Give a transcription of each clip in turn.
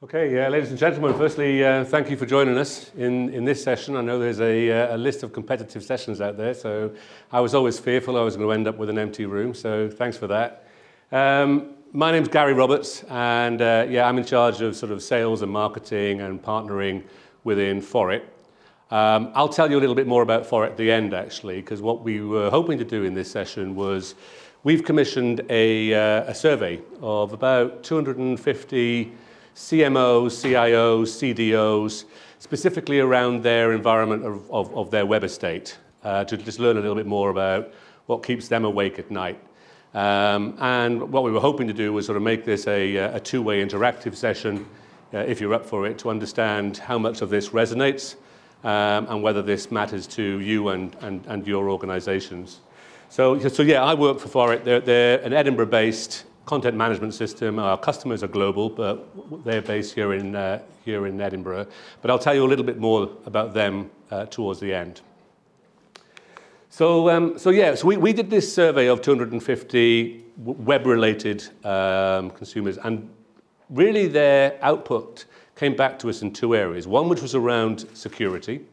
Okay, uh, ladies and gentlemen, firstly, uh, thank you for joining us in, in this session. I know there's a, uh, a list of competitive sessions out there, so I was always fearful I was going to end up with an empty room, so thanks for that. Um, my name's Gary Roberts, and uh, yeah, I'm in charge of sort of sales and marketing and partnering within Forrit. Um, I'll tell you a little bit more about Forrit at the end, actually, because what we were hoping to do in this session was we've commissioned a, uh, a survey of about 250 CMOs, CIOs, CDOs, specifically around their environment of, of, of their web estate, uh, to just learn a little bit more about what keeps them awake at night. Um, and what we were hoping to do was sort of make this a, a two-way interactive session, uh, if you're up for it, to understand how much of this resonates um, and whether this matters to you and, and, and your organizations. So, so yeah, I work for Forrit. They're, they're an Edinburgh-based content management system. Our customers are global, but they're based here in, uh, here in Edinburgh. But I'll tell you a little bit more about them uh, towards the end. So, um, so yeah, so we, we did this survey of 250 web-related um, consumers, and really their output came back to us in two areas. One which was around security,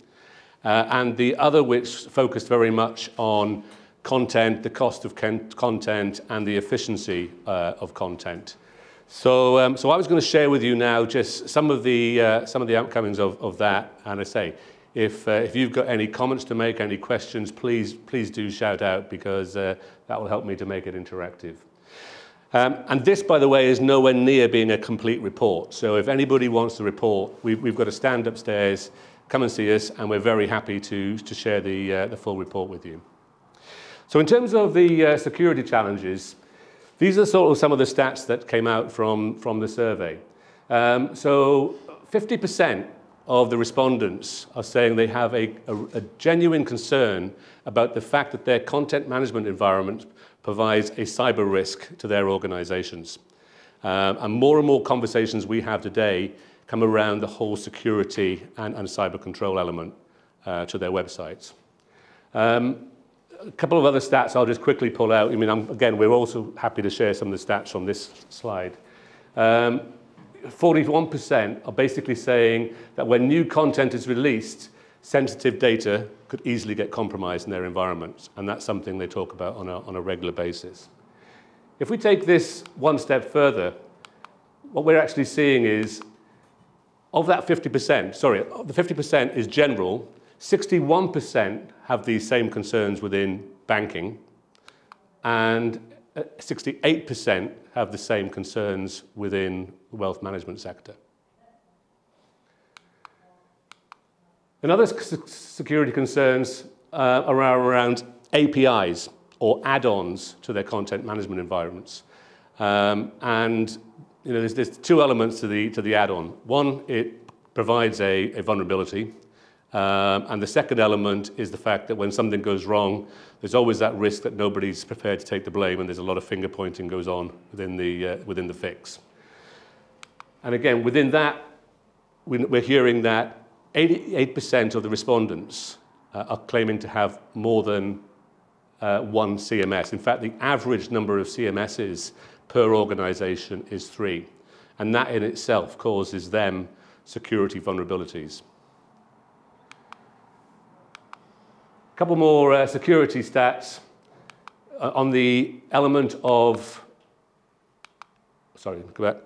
uh, and the other which focused very much on content, the cost of content, and the efficiency uh, of content. So, um, so I was going to share with you now just some of the, uh, some of the outcomes of, of that. And I say, if, uh, if you've got any comments to make, any questions, please, please do shout out because uh, that will help me to make it interactive. Um, and this, by the way, is nowhere near being a complete report. So if anybody wants to report, we've, we've got a stand upstairs, come and see us, and we're very happy to, to share the, uh, the full report with you. So in terms of the uh, security challenges, these are sort of some of the stats that came out from, from the survey. Um, so 50% of the respondents are saying they have a, a, a, genuine concern about the fact that their content management environment provides a cyber risk to their organizations. Um, and more and more conversations we have today come around the whole security and, and cyber control element uh, to their websites. Um, a couple of other stats I'll just quickly pull out. I mean, I'm, again, we're also happy to share some of the stats on this slide. Um, 41% are basically saying that when new content is released, sensitive data could easily get compromised in their environments, and that's something they talk about on a, on a regular basis. If we take this one step further, what we're actually seeing is of that 50%, sorry, the 50% is general, 61% have these same concerns within banking, and 68% have the same concerns within the wealth management sector. Another security concerns uh, are around APIs or add-ons to their content management environments. Um, and you know, there's, there's two elements to the, to the add-on. One, it provides a, a vulnerability um, and the second element is the fact that when something goes wrong, there's always that risk that nobody's prepared to take the blame and there's a lot of finger pointing goes on within the, uh, within the fix. And again, within that, we're hearing that 88% of the respondents uh, are claiming to have more than uh, one CMS. In fact, the average number of CMSs per organization is three. And that in itself causes them security vulnerabilities. A couple more uh, security stats uh, on the element of, sorry, go back.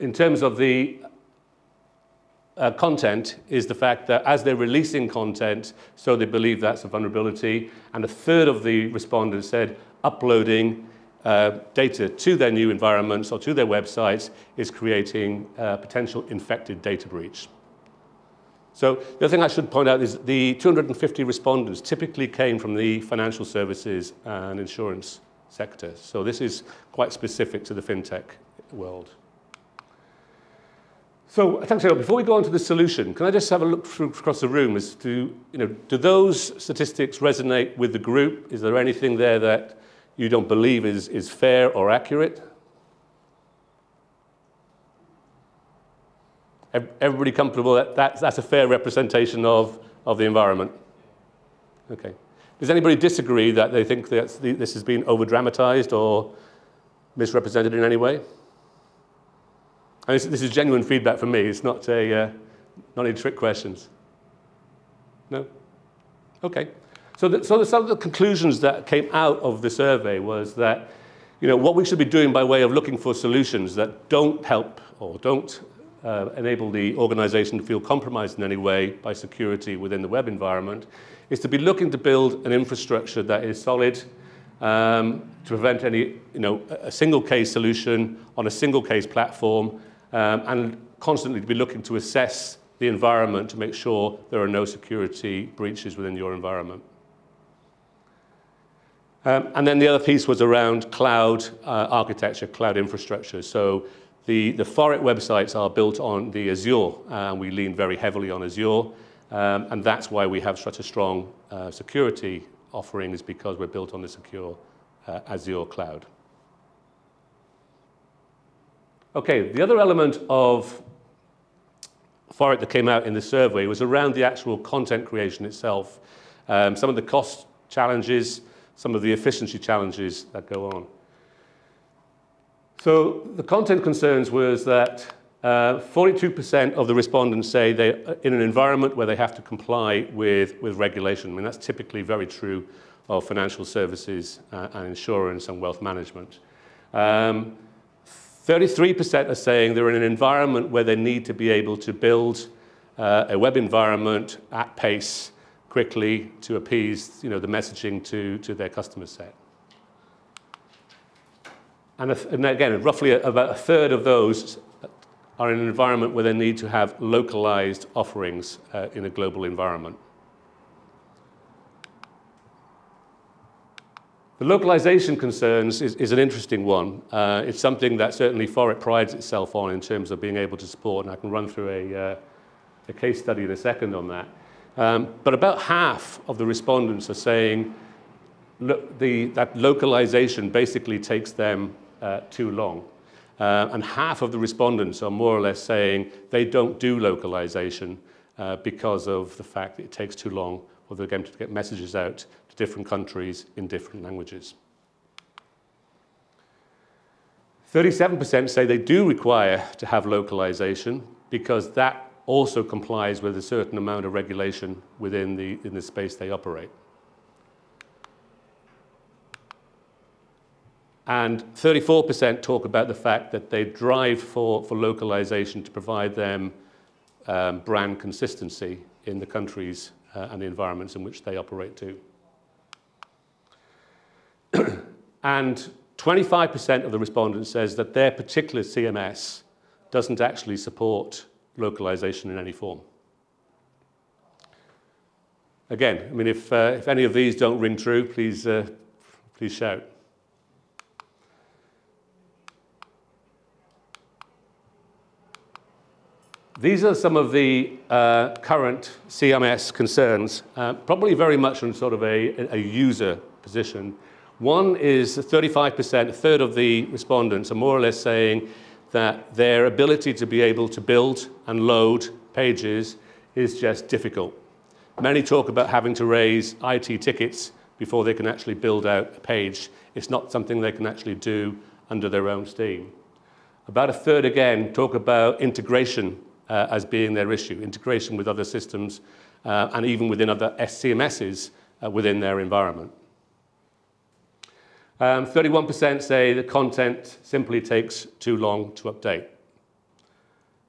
In terms of the uh, content is the fact that as they're releasing content, so they believe that's a vulnerability, and a third of the respondents said uploading uh, data to their new environments or to their websites is creating a potential infected data breach. So the other thing I should point out is the 250 respondents typically came from the financial services and insurance sector. So this is quite specific to the fintech world. So thanks, Ariel. Before we go on to the solution, can I just have a look through, across the room as to, you know, do those statistics resonate with the group? Is there anything there that you don't believe is, is fair or accurate? Everybody comfortable that that's, that's a fair representation of, of the environment? Okay. Does anybody disagree that they think that this has been over-dramatized or misrepresented in any way? And this, this is genuine feedback from me. It's not, a, uh, not any trick questions. No? Okay. So, the, so the, some of the conclusions that came out of the survey was that you know, what we should be doing by way of looking for solutions that don't help or don't uh, enable the organization to feel compromised in any way by security within the web environment is to be looking to build an infrastructure that is solid um, to prevent any, you know, a single case solution on a single case platform um, and constantly to be looking to assess the environment to make sure there are no security breaches within your environment. Um, and then the other piece was around cloud uh, architecture, cloud infrastructure. So the, the websites are built on the Azure, and we lean very heavily on Azure. Um, and that's why we have such a strong uh, security offering is because we're built on the secure uh, Azure cloud. Okay, the other element of Forrit that came out in the survey was around the actual content creation itself. Um, some of the cost challenges, some of the efficiency challenges that go on. So the content concerns was that 42% uh, of the respondents say they're uh, in an environment where they have to comply with, with regulation. I mean, that's typically very true of financial services uh, and insurance and wealth management. 33% um, are saying they're in an environment where they need to be able to build uh, a web environment at pace quickly to appease you know, the messaging to, to their customer set. And, and again, roughly about a third of those are in an environment where they need to have localized offerings uh, in a global environment. The localization concerns is, is an interesting one. Uh, it's something that certainly Forrit prides itself on in terms of being able to support, and I can run through a, uh, a case study in a second on that. Um, but about half of the respondents are saying look, the, that localization basically takes them uh, too long. Uh, and half of the respondents are more or less saying they don't do localization uh, because of the fact that it takes too long for them to get messages out to different countries in different languages. 37% say they do require to have localization because that also complies with a certain amount of regulation within the, in the space they operate. And 34% talk about the fact that they drive for, for localization to provide them um, brand consistency in the countries uh, and the environments in which they operate to. and 25% of the respondents says that their particular CMS doesn't actually support localization in any form. Again, I mean, if, uh, if any of these don't ring true, please, uh, please shout. These are some of the uh, current CMS concerns, uh, probably very much in sort of a, a user position. One is 35%, a third of the respondents are more or less saying that their ability to be able to build and load pages is just difficult. Many talk about having to raise IT tickets before they can actually build out a page. It's not something they can actually do under their own steam. About a third again talk about integration uh, as being their issue, integration with other systems uh, and even within other SCMSs uh, within their environment. 31% um, say the content simply takes too long to update.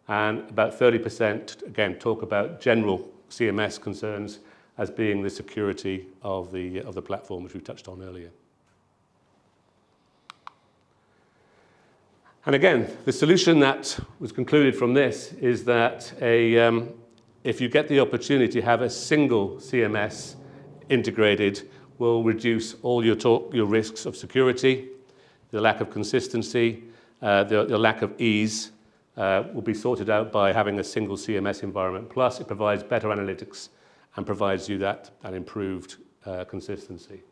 And about 30%, again, talk about general CMS concerns as being the security of the, of the platform, which we touched on earlier. And again, the solution that was concluded from this is that a, um, if you get the opportunity to have a single CMS integrated, will reduce all your, talk, your risks of security, the lack of consistency, uh, the, the lack of ease uh, will be sorted out by having a single CMS environment. Plus, it provides better analytics and provides you that, that improved uh, consistency.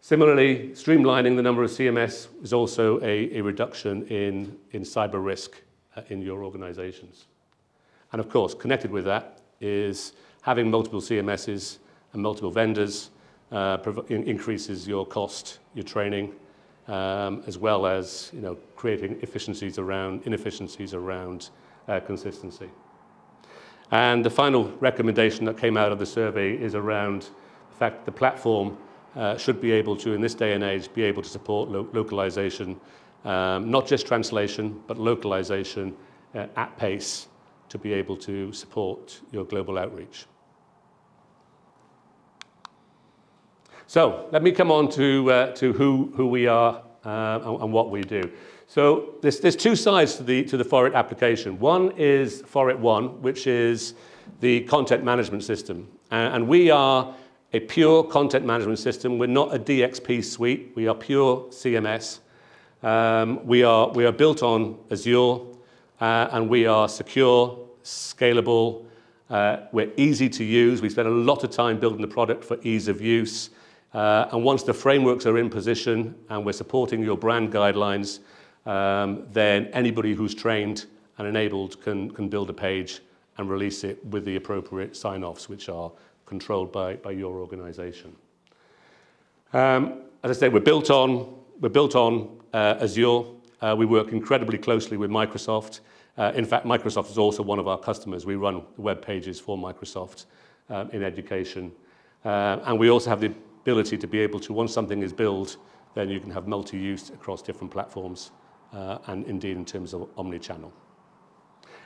Similarly, streamlining the number of CMS is also a, a reduction in, in cyber risk uh, in your organizations. And of course, connected with that is having multiple CMSs and multiple vendors uh, increases your cost, your training, um, as well as you know, creating efficiencies around, inefficiencies around uh, consistency. And the final recommendation that came out of the survey is around the fact the platform uh, should be able to, in this day and age, be able to support lo localization, um, not just translation, but localization uh, at pace to be able to support your global outreach. So let me come on to, uh, to who, who we are uh, and, and what we do. So there's, there's two sides to the, to the Forrit application. One is Forrit One, which is the content management system. And we are a pure content management system. We're not a DXP suite. We are pure CMS. Um, we, are, we are built on Azure, uh, and we are secure, scalable, uh, we're easy to use. We spend a lot of time building the product for ease of use. Uh, and once the frameworks are in position and we're supporting your brand guidelines, um, then anybody who's trained and enabled can, can build a page and release it with the appropriate sign-offs, which are controlled by, by your organization. Um, as I say, we're built on, we're built on uh, Azure. Uh, we work incredibly closely with Microsoft. Uh, in fact, Microsoft is also one of our customers. We run web pages for Microsoft um, in education. Uh, and we also have the ability to be able to, once something is built, then you can have multi-use across different platforms uh, and indeed in terms of omni-channel.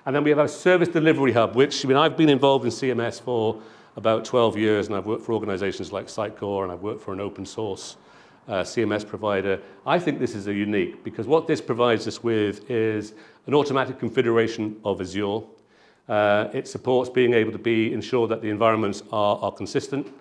And then we have our service delivery hub, which I mean, I've been involved in CMS for about 12 years, and I've worked for organizations like Sitecore, and I've worked for an open source uh, CMS provider. I think this is a unique, because what this provides us with is an automatic configuration of Azure. Uh, it supports being able to be ensure that the environments are, are consistent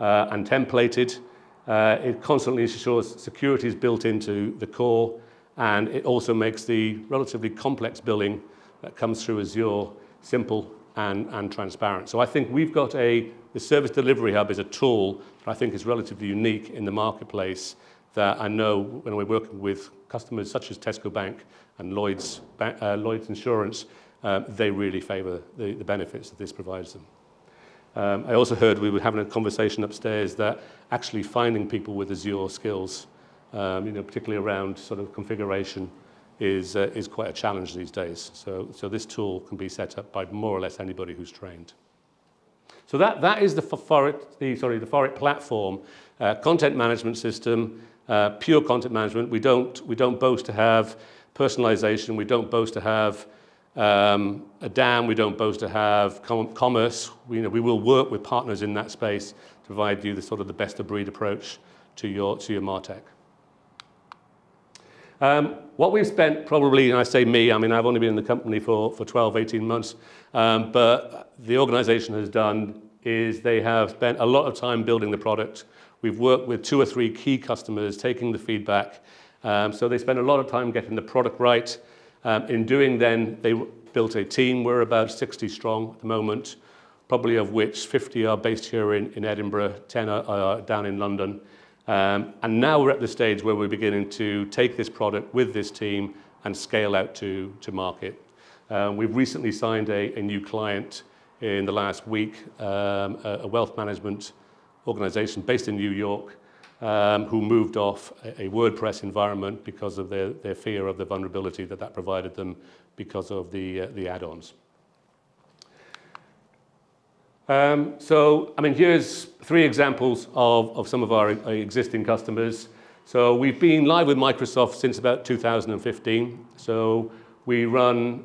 uh, and templated. Uh, it constantly ensures security is built into the core, and it also makes the relatively complex billing that comes through Azure simple and, and transparent. So I think we've got a, the Service Delivery Hub is a tool that I think is relatively unique in the marketplace that I know when we're working with customers such as Tesco Bank and Lloyd's, uh, Lloyd's Insurance, uh, they really favour the, the benefits that this provides them. Um, I also heard we were having a conversation upstairs that actually finding people with Azure skills um, you know, particularly around sort of configuration, is, uh, is quite a challenge these days. So, so this tool can be set up by more or less anybody who's trained. So that, that is the Forrit, the, sorry, the Forrit platform, uh, content management system, uh, pure content management. We don't, we don't boast to have personalization. We don't boast to have um, a DAM. We don't boast to have com commerce. We, you know, we will work with partners in that space to provide you the sort of the best of breed approach to your, to your MarTech. Um, what we've spent probably, and I say me, I mean, I've only been in the company for, for 12, 18 months, um, but the organization has done is they have spent a lot of time building the product. We've worked with two or three key customers, taking the feedback. Um, so they spent a lot of time getting the product right. Um, in doing then, they built a team. We're about 60 strong at the moment, probably of which 50 are based here in, in Edinburgh, 10 are, are down in London. Um, and now we're at the stage where we're beginning to take this product with this team and scale out to, to market. Um, we've recently signed a, a new client in the last week, um, a, a wealth management organization based in New York, um, who moved off a, a WordPress environment because of their, their fear of the vulnerability that that provided them because of the, uh, the add-ons. Um, so, I mean, here's three examples of, of some of our existing customers. So we've been live with Microsoft since about 2015. So we run,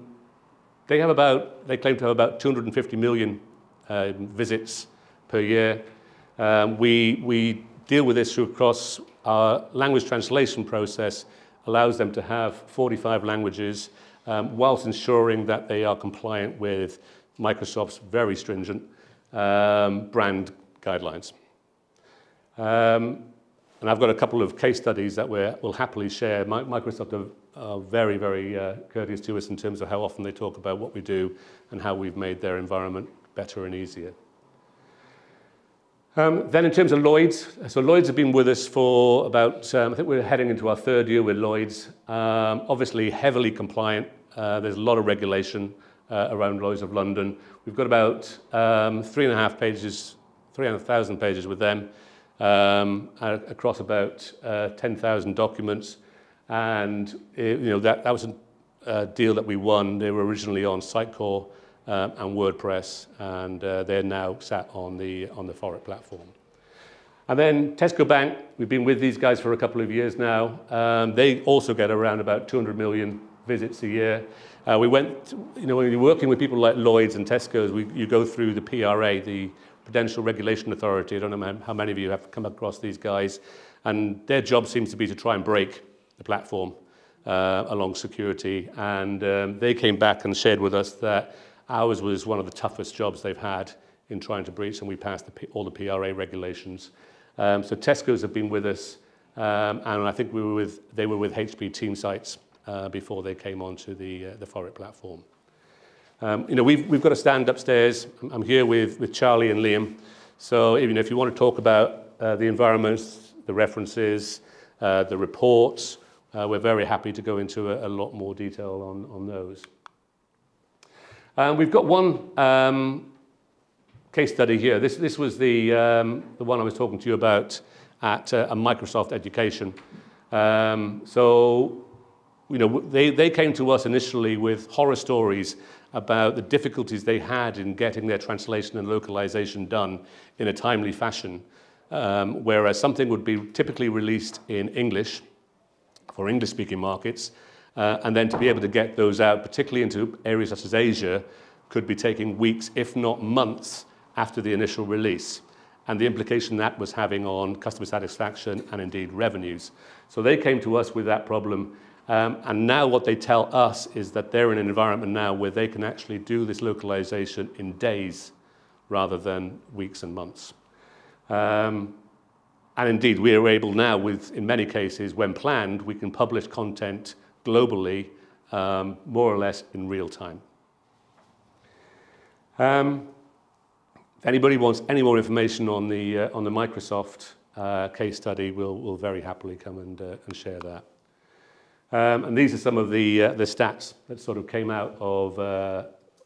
they have about, they claim to have about 250 million uh, visits per year. Um, we, we deal with this through across our language translation process allows them to have 45 languages um, whilst ensuring that they are compliant with Microsoft's very stringent um, brand guidelines. Um, and I've got a couple of case studies that we will happily share. Microsoft are, are very, very uh, courteous to us in terms of how often they talk about what we do and how we've made their environment better and easier. Um, then in terms of Lloyds, so Lloyds have been with us for about, um, I think we're heading into our third year with Lloyds. Um, obviously heavily compliant. Uh, there's a lot of regulation uh, around Lloyds of London. We've got about um, three and a half pages, 300,000 pages with them. um, across about uh, 10,000 documents. And it, you know that, that was a, a deal that we won. They were originally on Sitecore um, and WordPress, and uh, they're now sat on the, on the Forrit platform. And then Tesco Bank, we've been with these guys for a couple of years now. Um, they also get around about 200 million visits a year. Uh, we went, you know, when you're working with people like Lloyd's and Tesco's, we, you go through the PRA, the Prudential Regulation Authority. I don't know how many of you have come across these guys. And their job seems to be to try and break the platform uh, along security. And um, they came back and shared with us that ours was one of the toughest jobs they've had in trying to breach, and we passed the, all the PRA regulations. Um, so Tesco's have been with us, um, and I think we were with, they were with HP Team Sites uh, before they came onto the, uh, the Forrit platform. Um, you know, we've, we've got a stand upstairs. I'm here with, with Charlie and Liam. So even if you want to talk about uh, the environments, the references, uh, the reports, uh, we're very happy to go into a, a lot more detail on, on those. Um, we've got one um, case study here. This, this was the, um, the one I was talking to you about at uh, Microsoft Education. Um, so, you know, they, they came to us initially with horror stories about the difficulties they had in getting their translation and localization done in a timely fashion. Um, whereas something would be typically released in English for English-speaking markets, uh, and then to be able to get those out, particularly into areas such as Asia, could be taking weeks, if not months, after the initial release. And the implication that was having on customer satisfaction and indeed revenues. So they came to us with that problem. Um, and now what they tell us is that they're in an environment now where they can actually do this localization in days rather than weeks and months. Um, and indeed, we are able now, with, in many cases, when planned, we can publish content globally um, more or less in real time. Um, if anybody wants any more information on the, uh, on the Microsoft uh, case study, we'll, we'll very happily come and, uh, and share that. Um, and these are some of the, uh, the stats that sort of came out of, uh,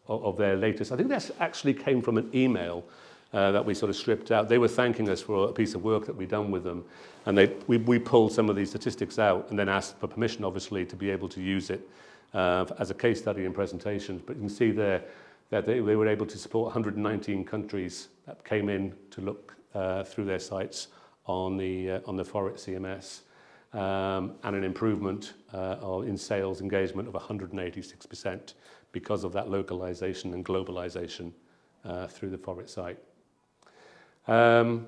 of their latest. I think that actually came from an email uh, that we sort of stripped out. They were thanking us for a piece of work that we'd done with them. And they, we, we pulled some of these statistics out and then asked for permission, obviously, to be able to use it uh, as a case study in presentations. But you can see there that they, they were able to support 119 countries that came in to look uh, through their sites on the, uh, on the Forrit CMS. Um, and an improvement uh, in sales engagement of 186% because of that localization and globalization uh, through the Forrit site. Um,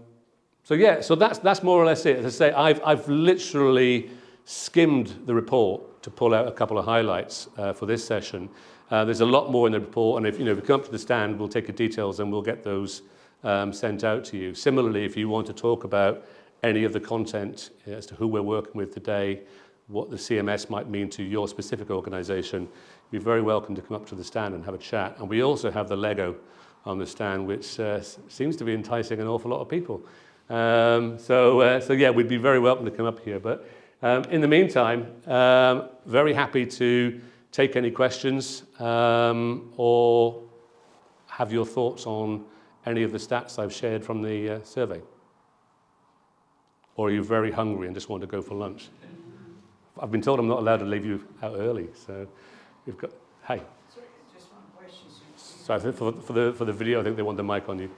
so yeah, so that's, that's more or less it. As I say, I've, I've literally skimmed the report to pull out a couple of highlights uh, for this session. There's a lot more in the report, and if you know, come up to the stand, we'll take your details and we'll get those um, sent out to you. Similarly, if you want to talk about any of the content as to who we're working with today, what the CMS might mean to your specific organization, you're very welcome to come up to the stand and have a chat. And we also have the Lego on the stand, which uh, seems to be enticing an awful lot of people. Um, so, uh, so yeah, we'd be very welcome to come up here. But um, in the meantime, um, very happy to take any questions um, or have your thoughts on any of the stats I've shared from the uh, survey. Or are you very hungry and just want to go for lunch? I've been told I'm not allowed to leave you out early, so we've got, hey. sorry, So I think for, for, the, for the video, I think they want the mic on you.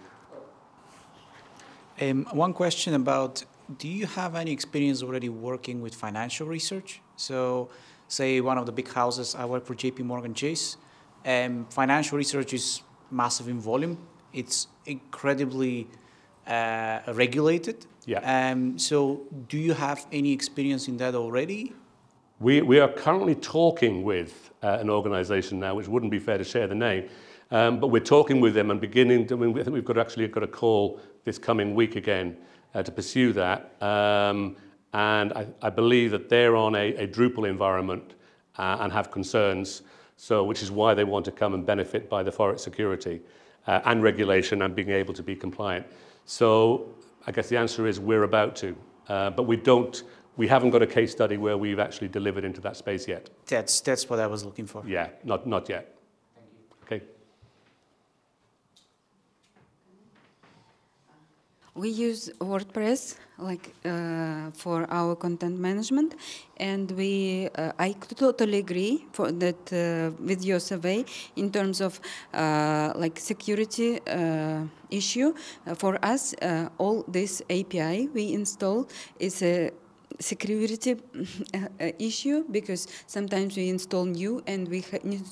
Um, one question about, do you have any experience already working with financial research? So say one of the big houses, I work for JP Morgan Chase, um, financial research is massive in volume. It's incredibly uh, regulated. Yeah. Um, so do you have any experience in that already? We, we are currently talking with uh, an organization now, which wouldn't be fair to share the name, Um, but we're talking with them and beginning to, I, mean, I think we've got actually got a call this coming week again uh, to pursue that. Um, and I, I believe that they're on a, a Drupal environment uh, and have concerns, so which is why they want to come and benefit by the Forrit security uh, and regulation and being able to be compliant. So I guess the answer is we're about to, uh, but we don't, we haven't got a case study where we've actually delivered into that space yet. That's, that's what I was looking for. Yeah, not, not yet. We use WordPress like uh, for our content management, and we uh, I totally agree for that uh, with your survey in terms of uh, like security uh, issue. Uh, for us, all this API we install is a security issue because sometimes we install new and we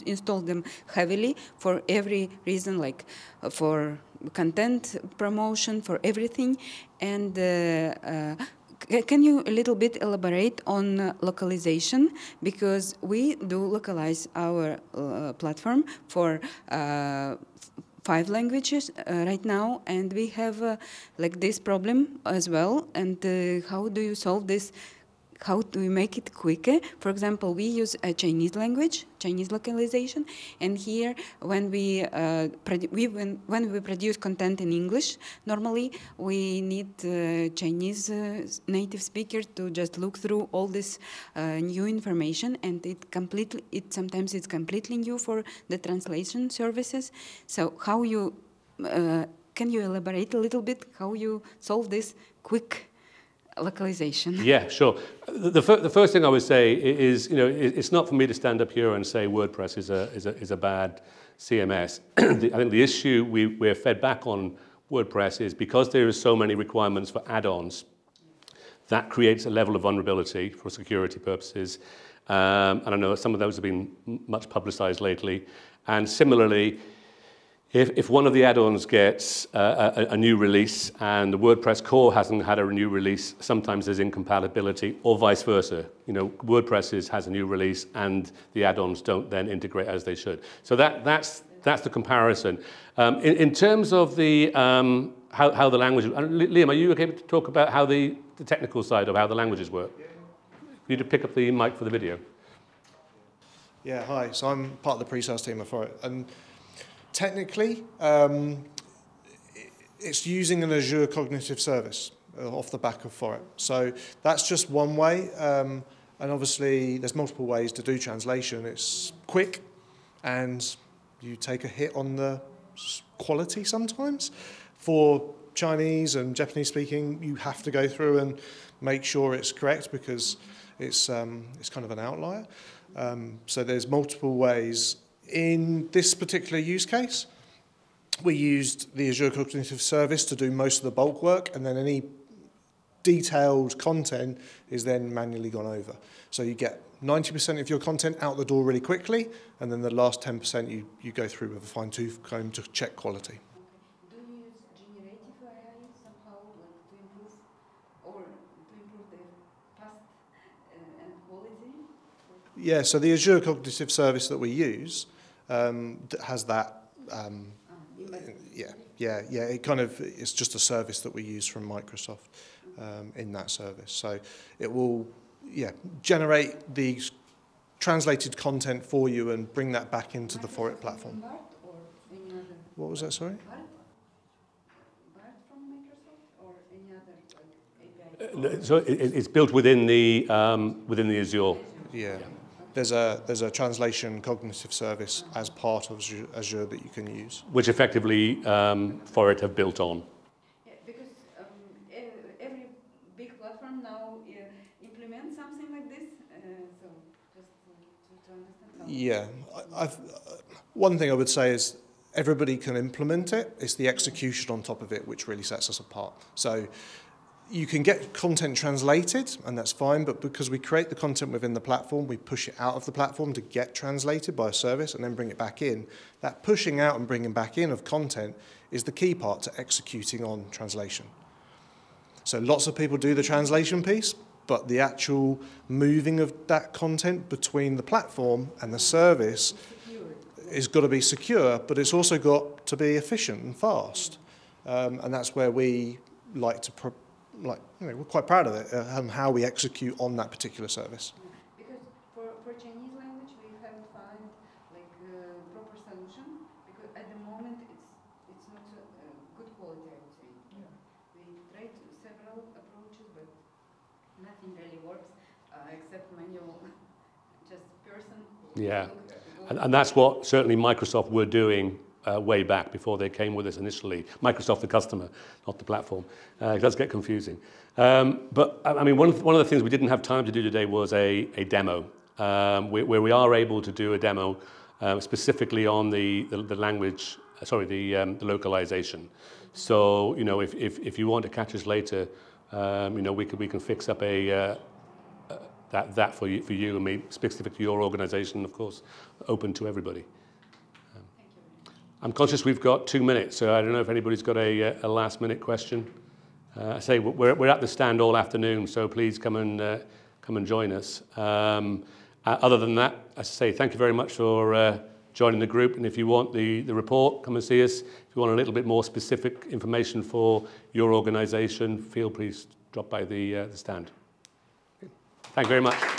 install them heavily for every reason like for content promotion for everything. And uh, uh, can you a little bit elaborate on uh, localization? Because we do localize our uh, platform for uh, five languages uh, right now. And we have like this problem as well. And how do you solve this how do we make it quicker? For example, we use a Chinese language, Chinese localization, and here when we, uh, we when, when, we produce content in English, normally we need uh, Chinese uh, native speaker to just look through all this uh, new information, and it completely, it sometimes it's completely new for the translation services. So how you uh, can you elaborate a little bit how you solve this quick localization. Yeah, sure. The, the, first thing I would say is, you know, it's not for me to stand up here and say WordPress is a, is a, is a bad CMS. the, I think the issue we, we're fed back on WordPress is because there are so many requirements for add-ons, that creates a level of vulnerability for security purposes. Um, and I know some of those have been much publicized lately. And similarly, if, if one of the add-ons gets uh, a, a new release and the WordPress core hasn't had a new release, sometimes there's incompatibility or vice versa. You know, WordPress is, has a new release and the add-ons don't then integrate as they should. So that, that's, that's the comparison. Um, in, in terms of the, um, how, how the language, uh, Liam, are you okay to talk about how the, the technical side of how the languages work? You need to pick up the mic for the video. Yeah, hi. So I'm part of the pre-sales team for it. And Technically, um, it's using an Azure Cognitive Service uh, off the back of Forrit. So that's just one way. Um, and obviously, there's multiple ways to do translation. It's quick, and you take a hit on the quality sometimes. For Chinese and Japanese speaking, you have to go through and make sure it's correct because it's, um, it's kind of an outlier. Um, so there's multiple ways in this particular use case, we used the Azure Cognitive Service to do most of the bulk work, and then any detailed content is then manually gone over. So you get 90% of your content out the door really quickly, and then the last 10% you, you go through with a fine-tooth comb to check quality. Do you use generative AI somehow like, to improve or to improve the past uh, and quality? Yeah, so the Azure Cognitive Service that we use um, that has that. Um, yeah, yeah, yeah. It kind of it's just a service that we use from Microsoft um, in that service. So it will, yeah, generate the translated content for you and bring that back into the Forrit platform. What was that? Sorry. Uh, so it's built within the um, within the Azure. Yeah. yeah there's a there's a translation cognitive service as part of Azure that you can use. Which effectively um, Forrit have built on. Yeah, because um, every big platform now uh, implements something like this. Uh, so just to, to understand. yeah, I've, uh, one thing I would say is everybody can implement it. It's the execution on top of it which really sets us apart. So you can get content translated, and that's fine, but because we create the content within the platform, we push it out of the platform to get translated by a service and then bring it back in. That pushing out and bringing back in of content is the key part to executing on translation. So lots of people do the translation piece, but the actual moving of that content between the platform and the service is got to be secure, but it's also got to be efficient and fast. Um, and that's where we like to like, you know, we're quite proud of it, uh, and how we execute on that particular service. Because for, for Chinese language, we haven't found like a proper solution, because at the moment it's, it's not a, good quality, I would say. Yeah. We tried several approaches, but nothing really works, uh, except manual, just person. Yeah, and, and that's what certainly Microsoft were doing uh, way back before they came with us initially. Microsoft, the customer, not the platform. Uh, it does get confusing. Um, but I mean, one of, one of the things we didn't have time to do today was a, a demo, um, where, where we are able to do a demo uh, specifically on the, the, the language, uh, sorry, the, um, the localization. So, you know, if, if, if you want to catch us later, um, you know, we can, we can fix up a, uh, uh, that, that for you, for you and me, specific to your organization, of course, open to everybody. I'm conscious we've got two minutes, so I don't know if anybody's got a, uh, a last minute question. Uh, I say we're, we're at the stand all afternoon, so please come and, uh, come and join us. Um, uh, other than that, I say thank you very much for uh, joining the group. And if you want the, the report, come and see us. If you want a little bit more specific information for your organisation, feel please drop by the, uh, the stand. Thank you very much.